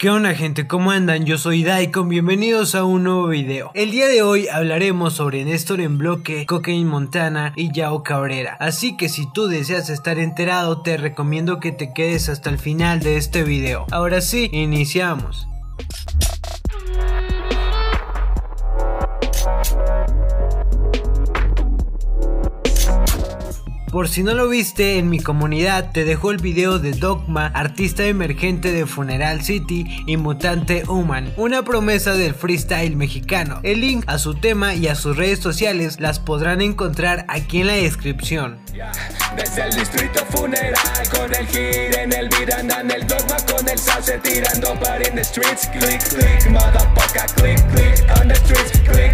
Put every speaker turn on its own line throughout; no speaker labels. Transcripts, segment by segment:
¿Qué onda gente? ¿Cómo andan? Yo soy Daikon, bienvenidos a un nuevo video. El día de hoy hablaremos sobre Néstor en bloque, Cocaine Montana y Yao Cabrera. Así que si tú deseas estar enterado te recomiendo que te quedes hasta el final de este video. Ahora sí, iniciamos. Por si no lo viste, en mi comunidad te dejo el video de Dogma, artista emergente de Funeral City y Mutante Human, una promesa del freestyle mexicano. El link a su tema y a sus redes sociales las podrán encontrar aquí en la descripción. Desde el distrito funeral con el gir en el en el dogma con el salse tirando par in the streets click click motherfucker click click on the streets click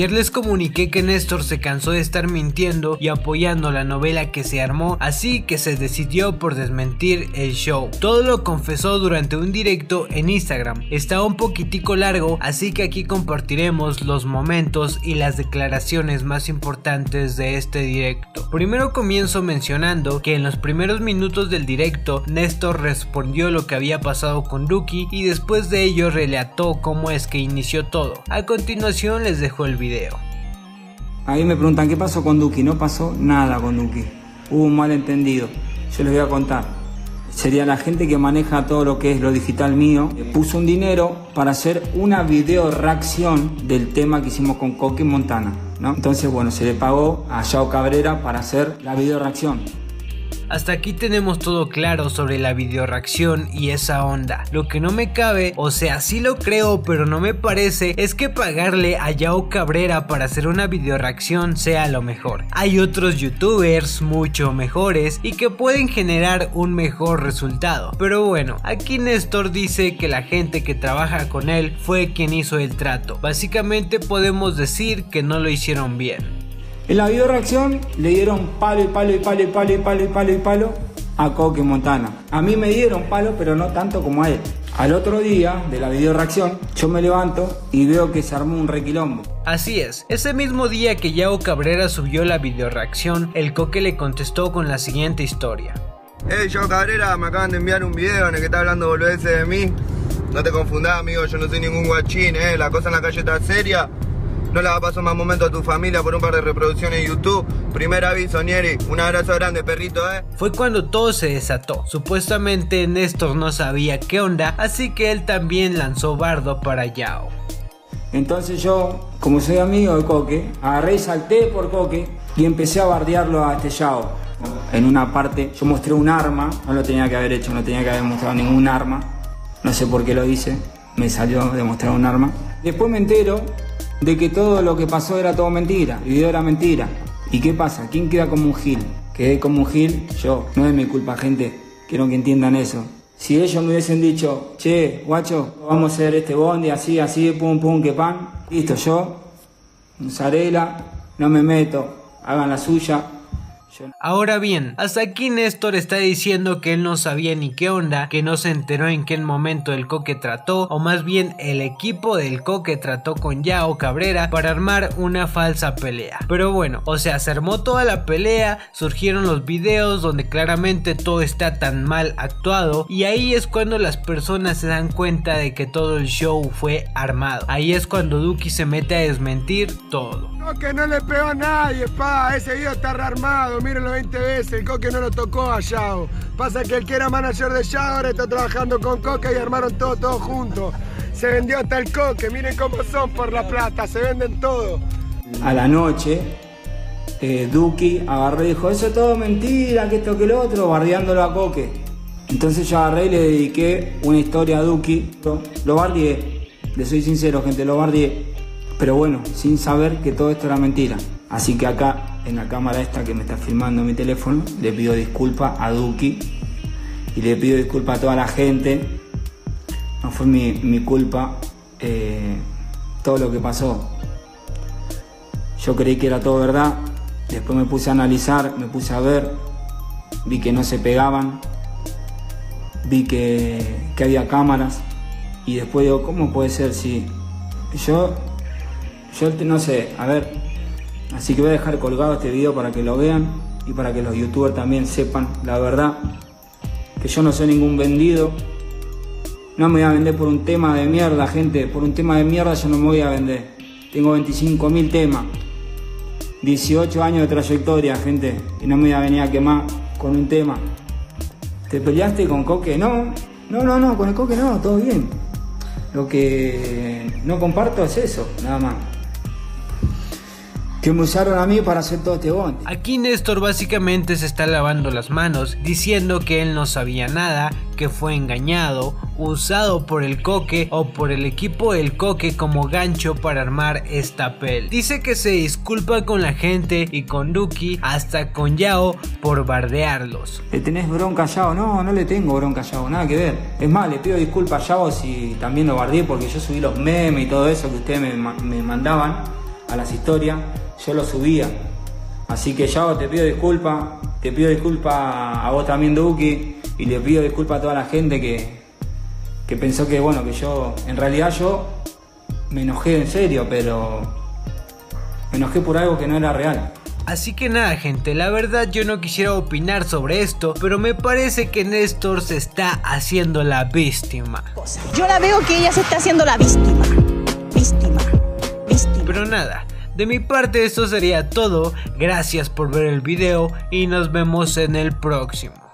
Ayer les comuniqué que Néstor se cansó de estar mintiendo y apoyando la novela que se armó, así que se decidió por desmentir el show. Todo lo confesó durante un directo en Instagram. Está un poquitico largo, así que aquí compartiremos los momentos y las declaraciones más importantes de este directo. Primero comienzo mencionando que en los primeros minutos del directo, Néstor respondió lo que había pasado con Duki y después de ello relató cómo es que inició todo. A continuación les dejo el el video.
Ahí me preguntan qué pasó con Duki. No pasó nada con Duki. Hubo un malentendido. Yo les voy a contar. Sería la gente que maneja todo lo que es lo digital mío. Puso un dinero para hacer una video reacción del tema que hicimos con Coque Montana. ¿no? Entonces, bueno, se le pagó a Yao Cabrera para hacer la video reacción.
Hasta aquí tenemos todo claro sobre la videoreacción y esa onda. Lo que no me cabe, o sea, sí lo creo, pero no me parece, es que pagarle a Yao Cabrera para hacer una videoreacción sea lo mejor. Hay otros youtubers mucho mejores y que pueden generar un mejor resultado. Pero bueno, aquí Néstor dice que la gente que trabaja con él fue quien hizo el trato. Básicamente podemos decir que no lo hicieron bien.
En la video reacción le dieron palo y palo y palo y palo y palo y palo y palo a Coque Montana. A mí me dieron palo, pero no tanto como a él. Al otro día de la video reacción, yo me levanto y veo que se armó un requilombo.
Así es, ese mismo día que Yao Cabrera subió la video reacción, el Coque le contestó con la siguiente historia.
Hey, Yao Cabrera, me acaban de enviar un video en el que está hablando boludeces de mí. No te confundas, amigo, yo no soy ningún guachín, eh. La cosa en la calle está seria no le va a pasar más momento a tu familia por un par de reproducciones en YouTube. Primer aviso, Nieri. Un abrazo grande, perrito, eh.
Fue cuando todo se desató. Supuestamente Néstor no sabía qué onda, así que él también lanzó bardo para Yao.
Entonces yo, como soy amigo de Coque, agarré y salté por Coque y empecé a bardearlo a este Yao. En una parte yo mostré un arma, no lo tenía que haber hecho, no tenía que haber mostrado ningún arma. No sé por qué lo hice, me salió de mostrar un arma. Después me entero de que todo lo que pasó era todo mentira, el era mentira. ¿Y qué pasa? ¿Quién queda como un gil? Quedé como un gil, yo. No es mi culpa, gente. Quiero que entiendan eso. Si ellos me hubiesen dicho, che, guacho, vamos a hacer este bondi así, así, pum, pum, que pan, listo, yo, Zarela, no me meto, hagan la suya,
Ahora bien, hasta aquí Néstor está diciendo que él no sabía ni qué onda, que no se enteró en qué momento el Coque trató, o más bien el equipo del Coque trató con Yao Cabrera para armar una falsa pelea. Pero bueno, o sea, se armó toda la pelea, surgieron los videos donde claramente todo está tan mal actuado, y ahí es cuando las personas se dan cuenta de que todo el show fue armado. Ahí es cuando Duki se mete a desmentir todo.
No, que no le pegó a nadie, pa, ese video está rearmado, mírenlo 20 veces, el Coque no lo tocó a Yao. Pasa que el que era manager de Yao ahora está trabajando con Coque y armaron todo, todo juntos. Se vendió hasta el Coque, miren cómo son por la plata, se venden todo.
A la noche, eh, Duki agarró y dijo, eso es todo mentira, que esto que lo otro, bardeándolo a Coque. Entonces yo agarré y le dediqué una historia a Duki, lo, lo bardeé, le soy sincero gente, lo bardeé. Pero bueno, sin saber que todo esto era mentira. Así que acá en la cámara esta que me está filmando mi teléfono, le pido disculpas a Duki y le pido disculpas a toda la gente. No fue mi, culpa eh, todo lo que pasó. Yo creí que era todo verdad, después me puse a analizar, me puse a ver, vi que no se pegaban, vi que, que había cámaras y después digo, ¿cómo puede ser si yo, yo no sé, a ver, Así que voy a dejar colgado este video para que lo vean. y para que los youtubers también sepan la verdad, que yo no soy ningún vendido. No me voy a vender por un tema de mierda, gente. Por un tema de mierda yo no me voy a vender. Tengo 25.000 temas. 18 años de trayectoria, gente. Y no me voy a venir a quemar con un tema. ¿Te peleaste con Coque? No, no, no, no, con el Coque no, todo bien. Lo que no comparto es eso, nada más que me usaron a mí para hacer todo este bondi.
Aquí Néstor básicamente se está lavando las manos, diciendo que él no sabía nada, que fue engañado, usado por el coque o por el equipo del coque como gancho para armar esta pel. Dice que se disculpa con la gente y con Duki, hasta con Yao, por bardearlos.
¿Le tenés bronca a Yao? No, no le tengo bronca a Yao, nada que ver. Es más, le pido disculpas a Yao si también lo bardeé porque yo subí los memes y todo eso que ustedes me, me mandaban a las historias yo lo subía. Así que ya te pido disculpas, te pido disculpas a vos también, Duki, y le pido disculpas a toda la gente que, que pensó que, bueno, que yo, en realidad yo me enojé en serio, pero me enojé por algo que no era real.
Así que nada gente, la verdad yo no quisiera opinar sobre esto, pero me parece que Néstor se está haciendo la víctima.
Yo la veo que ella se está haciendo la víctima. Víctima. Víctima.
Pero nada, de mi parte esto sería todo, gracias por ver el video y nos vemos en el próximo.